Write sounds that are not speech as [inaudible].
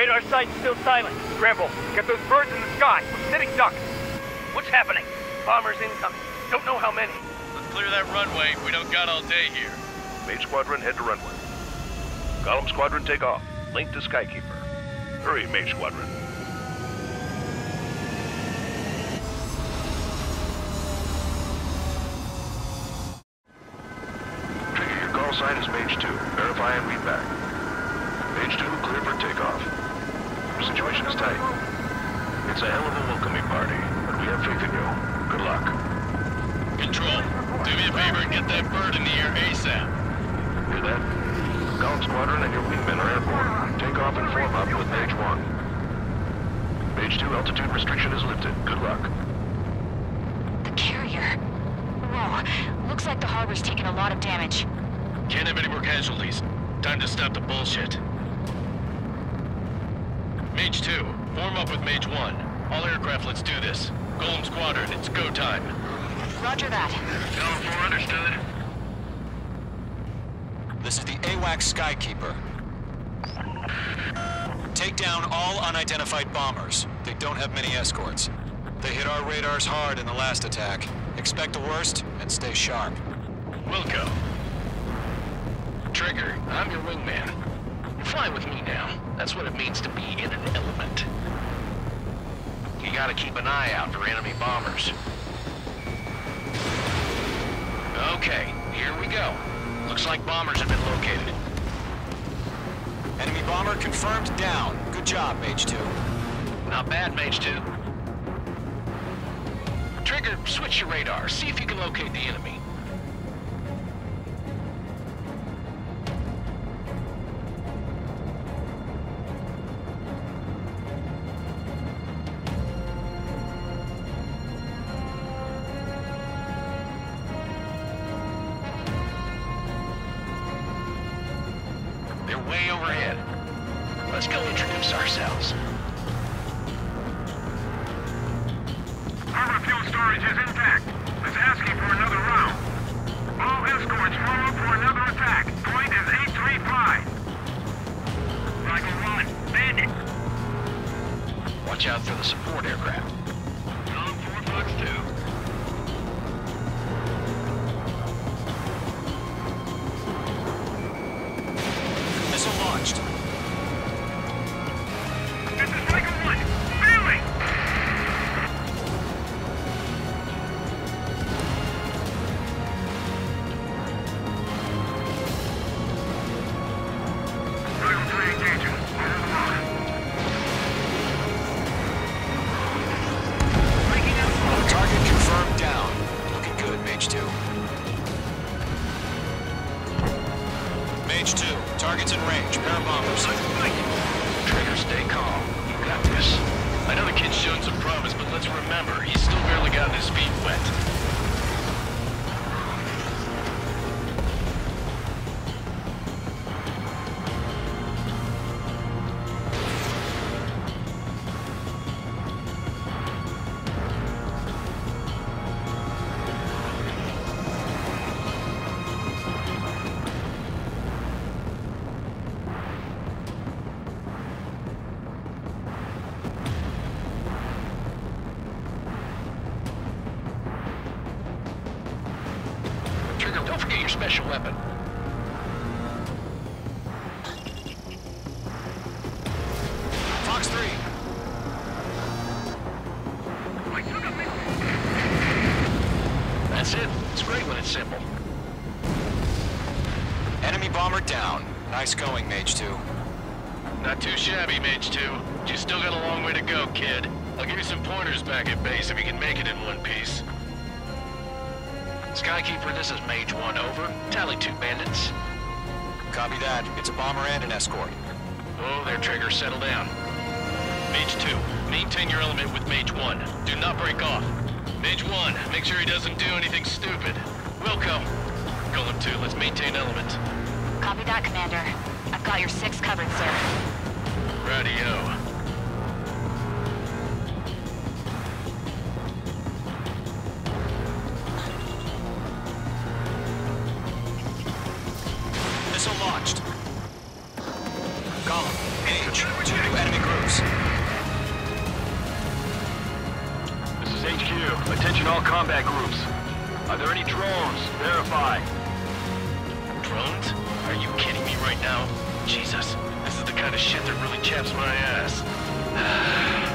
Radar site's still silent. Scramble. Get those birds in the sky. We're sitting ducks. What's happening? Bombers incoming. Don't know how many. Let's clear that runway. We don't got all day here. Mage Squadron, head to runway. Column Squadron, take off. Link to Skykeeper. Hurry, Mage Squadron. Trigger, your call sign is Mage 2. Verify and read back. Mage 2, clear for takeoff. Your is tight. It's a hell of a welcoming party, but we have faith in you. Good luck. Control, do me a favor and get that bird in the air ASAP. Hear that? Column Squadron and your wingmen are airborne. Take off and form up with Mage 1. Mage 2, altitude restriction is lifted. Good luck. The carrier. Whoa, looks like the harbor's taken a lot of damage. Can't have any more casualties. Time to stop the bullshit. Mage 2, form up with Mage 1. All aircraft, let's do this. Golem Squadron, it's go time. Roger that. Column 4, understood. This is the AWACS Skykeeper. Take down all unidentified bombers. They don't have many escorts. They hit our radars hard in the last attack. Expect the worst and stay sharp. Wilco. Trigger, I'm your wingman. Fly with me now. That's what it means to be in an element. You gotta keep an eye out for enemy bombers. Okay, here we go. Looks like bombers have been located. Enemy bomber confirmed down. Good job, Mage 2. Not bad, Mage 2. Trigger, switch your radar. See if you can locate the enemy. Way overhead. Let's go introduce ourselves. Harbor fuel storage is intact. It's asking for another round. Don't forget your special weapon. Fox 3, That's it. It's great when it's simple. enemy bomber down. Nice going, Mage 2. Not too shabby, Mage 2. But You still got a long way to go, kid. I'll give you some pointers back at base if you can make it in one piece. Skykeeper, this is Mage 1, over. Tally two bandits. Copy that. It's a bomber and an escort. Oh, there, Trigger, settle down. Mage 2, maintain your element with Mage 1. Do not break off. Mage 1, make sure he doesn't do anything stupid. Wilco. Golem 2, let's maintain element. Copy that, Commander. I've got your six covered, sir. Radio. Attention all combat groups. Are there any drones? Verify. Drones? Are you kidding me right now? Jesus, this is the kind of shit that really chaps my ass. [sighs] [sighs] [sighs]